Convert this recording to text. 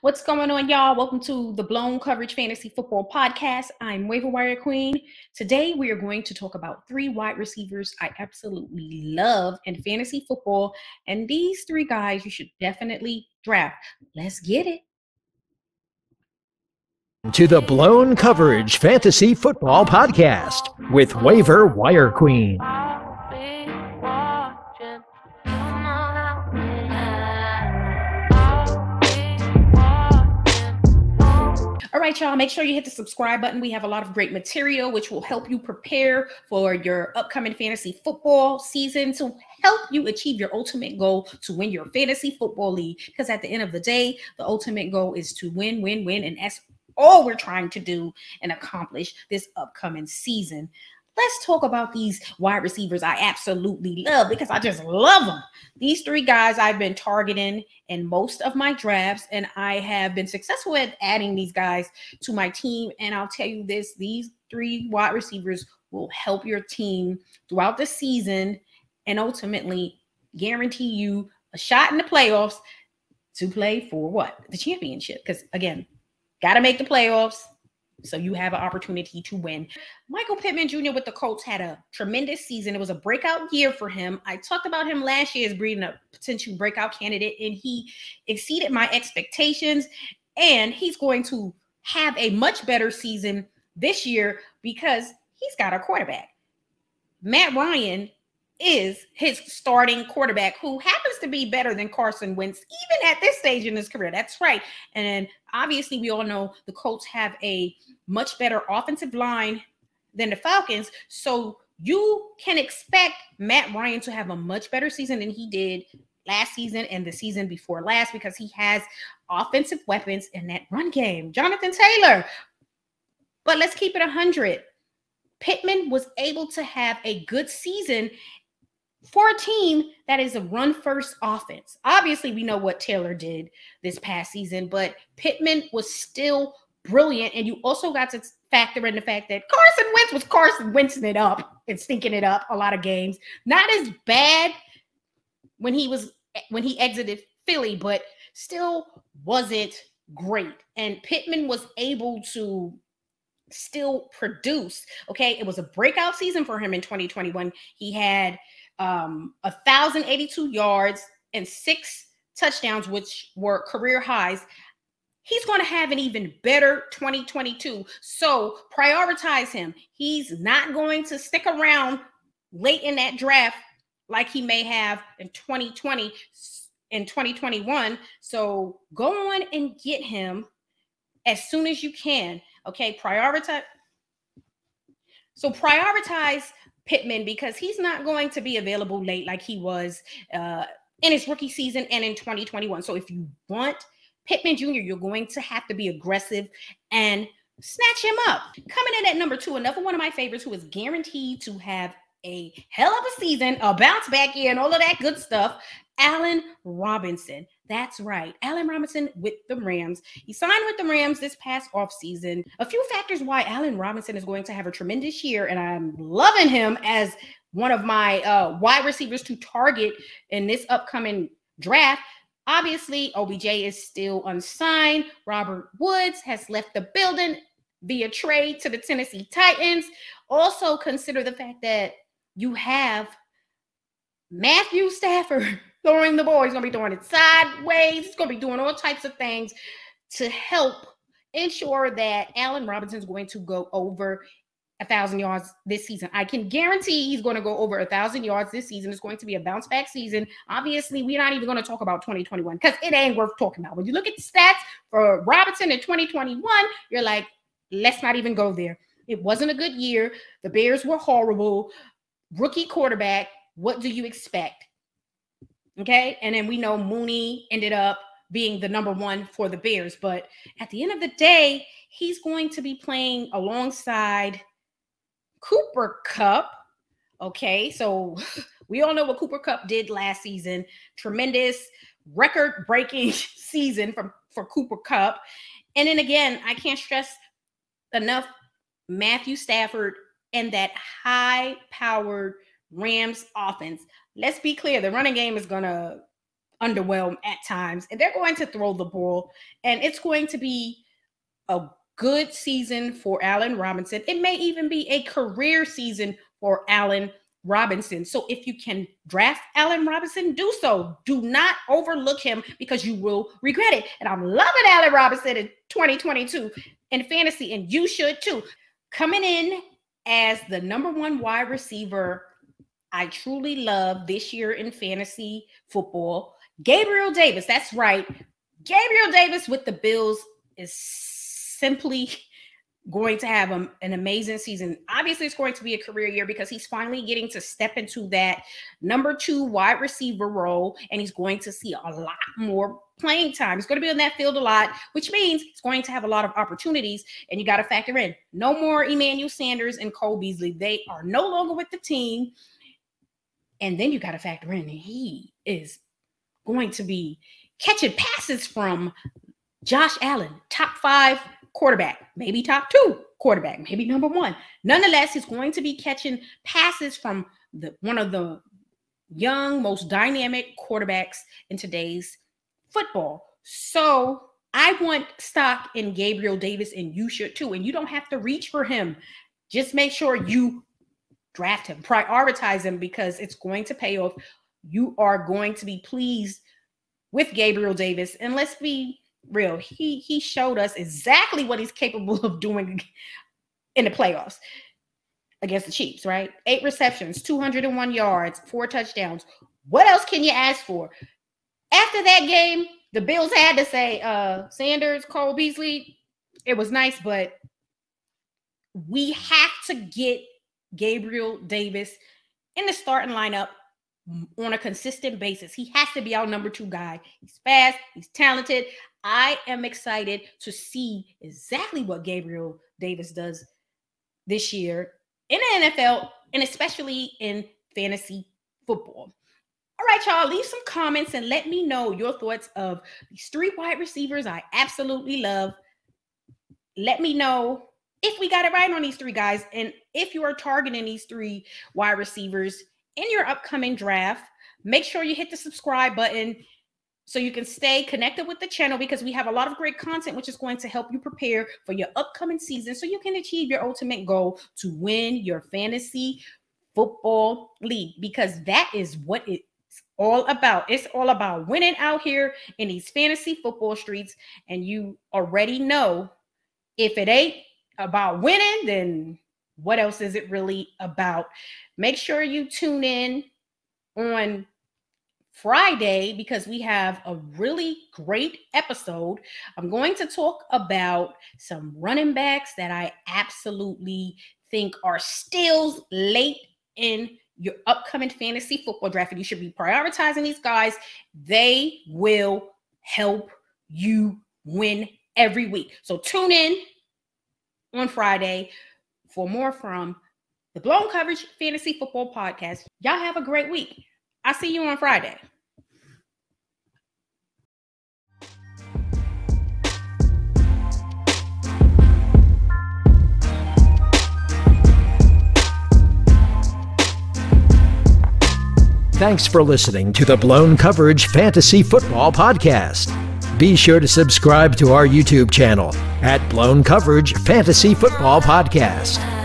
What's going on, y'all? Welcome to the Blown Coverage Fantasy Football Podcast. I'm Waiver Wire Queen. Today, we are going to talk about three wide receivers I absolutely love in fantasy football. And these three guys you should definitely draft. Let's get it. To the Blown Coverage Fantasy Football Podcast with Waiver Wire Queen. Right, y'all, make sure you hit the subscribe button. We have a lot of great material which will help you prepare for your upcoming fantasy football season to help you achieve your ultimate goal to win your fantasy football league. Because at the end of the day, the ultimate goal is to win, win, win. And that's all we're trying to do and accomplish this upcoming season let's talk about these wide receivers I absolutely love because I just love them. These three guys I've been targeting in most of my drafts, and I have been successful at adding these guys to my team. And I'll tell you this these three wide receivers will help your team throughout the season and ultimately guarantee you a shot in the playoffs to play for what? The championship. Because again, got to make the playoffs so you have an opportunity to win. Michael Pittman Jr. with the Colts had a tremendous season. It was a breakout year for him. I talked about him last year as being a potential breakout candidate, and he exceeded my expectations. And he's going to have a much better season this year because he's got a quarterback. Matt Ryan is his starting quarterback who happens to be better than Carson Wentz, even at this stage in his career. That's right. And obviously, we all know the Colts have a much better offensive line than the Falcons. So you can expect Matt Ryan to have a much better season than he did last season and the season before last because he has offensive weapons in that run game. Jonathan Taylor. But let's keep it 100. Pittman was able to have a good season for a team that is a run first offense. Obviously, we know what Taylor did this past season, but Pittman was still brilliant. And you also got to factor in the fact that Carson Wentz was Carson Wentzing it up and stinking it up a lot of games. Not as bad when he was when he exited Philly, but still wasn't great. And Pittman was able to still produce. Okay, it was a breakout season for him in 2021. He had um, 1,082 yards and six touchdowns, which were career highs. He's going to have an even better 2022. So prioritize him. He's not going to stick around late in that draft like he may have in 2020 in 2021. So go on and get him as soon as you can. Okay, prioritize. So prioritize Pittman because he's not going to be available late like he was uh, in his rookie season and in 2021. So if you want Pittman Jr., you're going to have to be aggressive and snatch him up. Coming in at number two, another one of my favorites who is guaranteed to have a hell of a season, a bounce back year, and all of that good stuff. Allen Robinson. That's right. Allen Robinson with the Rams. He signed with the Rams this past offseason. A few factors why Allen Robinson is going to have a tremendous year, and I'm loving him as one of my uh, wide receivers to target in this upcoming draft. Obviously, OBJ is still unsigned. Robert Woods has left the building via trade to the Tennessee Titans. Also, consider the fact that you have Matthew Stafford throwing the ball. He's going to be throwing it sideways. He's going to be doing all types of things to help ensure that Allen Robinson is going to go over a thousand yards this season. I can guarantee he's going to go over a thousand yards this season. It's going to be a bounce back season. Obviously, we're not even going to talk about 2021 because it ain't worth talking about. When you look at the stats for Robinson in 2021, you're like, let's not even go there. It wasn't a good year. The Bears were horrible. Rookie quarterback. What do you expect? Okay. And then we know Mooney ended up being the number one for the Bears. But at the end of the day, he's going to be playing alongside Cooper Kupp. Okay. So we all know what Cooper Kupp did last season. Tremendous record breaking season from for Cooper Kupp. And then again, I can't stress enough Matthew Stafford and that high powered Rams offense let's be clear the running game is going to underwhelm at times, and they're going to throw the ball, and it's going to be a good season for Allen Robinson. It may even be a career season for Allen Robinson. So if you can draft Allen Robinson, do so. Do not overlook him because you will regret it. And I'm loving Allen Robinson in 2022 in fantasy, and you should too. Coming in as the number one wide receiver, I truly love this year in fantasy football. Gabriel Davis, that's right. Gabriel Davis with the Bills is simply going to have a, an amazing season. Obviously, it's going to be a career year because he's finally getting to step into that number two wide receiver role, and he's going to see a lot more playing time. He's going to be on that field a lot, which means he's going to have a lot of opportunities. And you got to factor in no more Emmanuel Sanders and Cole Beasley. They are no longer with the team. And then you got to factor in he is going to be catching passes from Josh Allen, top five quarterback, maybe top two quarterback, maybe number one. Nonetheless, he's going to be catching passes from the one of the young, most dynamic quarterbacks in today's football. So I want stock in Gabriel Davis, and you should too. And you don't have to reach for him. Just make sure you draft him, prioritize him because it's going to pay off. You are going to be pleased with Gabriel Davis. And let's be real. He he showed us exactly what he's capable of doing in the playoffs against the Chiefs, right? Eight receptions, 201 yards, four touchdowns. What else can you ask for? After that game, the Bills had to say, uh, Sanders, Cole Beasley, it was nice, but we have to get Gabriel Davis in the starting lineup on a consistent basis. He has to be our number two guy. He's fast, he's talented. I am excited to see exactly what Gabriel Davis does this year in the NFL and especially in fantasy football. All right, y'all, leave some comments and let me know your thoughts of these three wide receivers I absolutely love. Let me know if we got it right on these three guys and if you are targeting these three wide receivers in your upcoming draft. Make sure you hit the subscribe button so you can stay connected with the channel because we have a lot of great content which is going to help you prepare for your upcoming season so you can achieve your ultimate goal to win your fantasy football league because that is what it's all about. It's all about winning out here in these fantasy football streets and you already know if it ain't about winning then what else is it really about? Make sure you tune in on Friday because we have a really great episode. I'm going to talk about some running backs that I absolutely think are still late in your upcoming fantasy football draft. And you should be prioritizing these guys. They will help you win every week. So tune in on Friday for more from the Blown Coverage Fantasy Football Podcast. Y'all have a great week. I'll see you on Friday. Thanks for listening to the Blown Coverage Fantasy Football Podcast. Be sure to subscribe to our YouTube channel at Blown Coverage Fantasy Football Podcast.